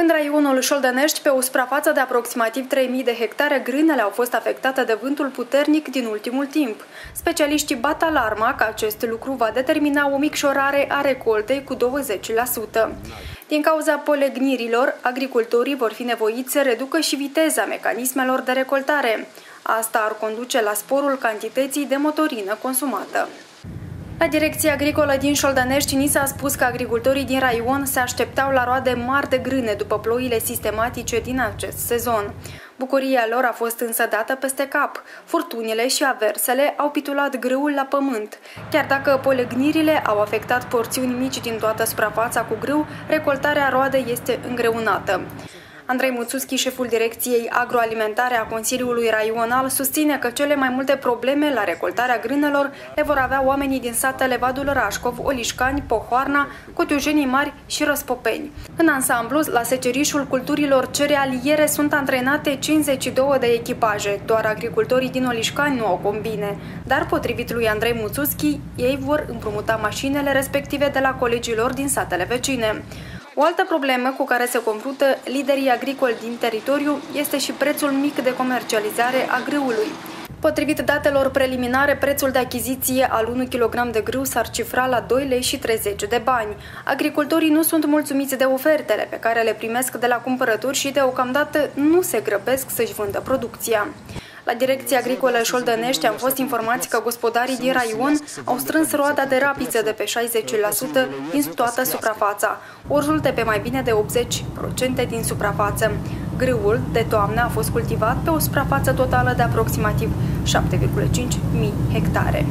În raionul Șoldănești, pe o suprafață de aproximativ 3.000 de hectare, grânele au fost afectate de vântul puternic din ultimul timp. Specialiștii bat alarma că acest lucru va determina o micșorare a recoltei cu 20%. Din cauza polegnirilor, agricultorii vor fi nevoiți să reducă și viteza mecanismelor de recoltare. Asta ar conduce la sporul cantității de motorină consumată. La Direcția Agricolă din Șoldănești ni s-a spus că agricultorii din raion se așteptau la roade mari de grâne după ploile sistematice din acest sezon. Bucuria lor a fost însă dată peste cap. Furtunile și aversele au pitulat grâul la pământ. Chiar dacă polegnirile au afectat porțiuni mici din toată suprafața cu grâu, recoltarea roade este îngreunată. Andrei Muțuschi, șeful Direcției Agroalimentare a Consiliului Raional, susține că cele mai multe probleme la recoltarea grânelor le vor avea oamenii din satele Vadul Rașcov, Olișcani, Pohoarna, Cotiujenii Mari și Răspopeni. În ansamblu, la secerișul culturilor cerealiere sunt antrenate 52 de echipaje. Doar agricultorii din Olișcani nu au combine. Dar, potrivit lui Andrei Muțuschi, ei vor împrumuta mașinile respective de la colegilor din satele vecine. O altă problemă cu care se confruntă liderii agricoli din teritoriu este și prețul mic de comercializare a grâului. Potrivit datelor preliminare, prețul de achiziție al 1 kg de grâu s-ar cifra la 2 lei și 30 de bani. Agricultorii nu sunt mulțumiți de ofertele pe care le primesc de la cumpărături și deocamdată nu se grăbesc să-și vândă producția. La Direcția Agricolă Șoldănești am fost informați că gospodarii din raion au strâns roada de rapiță de pe 60% din toată suprafața, orjul de pe mai bine de 80% din suprafață. Grâul de toamnă a fost cultivat pe o suprafață totală de aproximativ 7,5 mii hectare.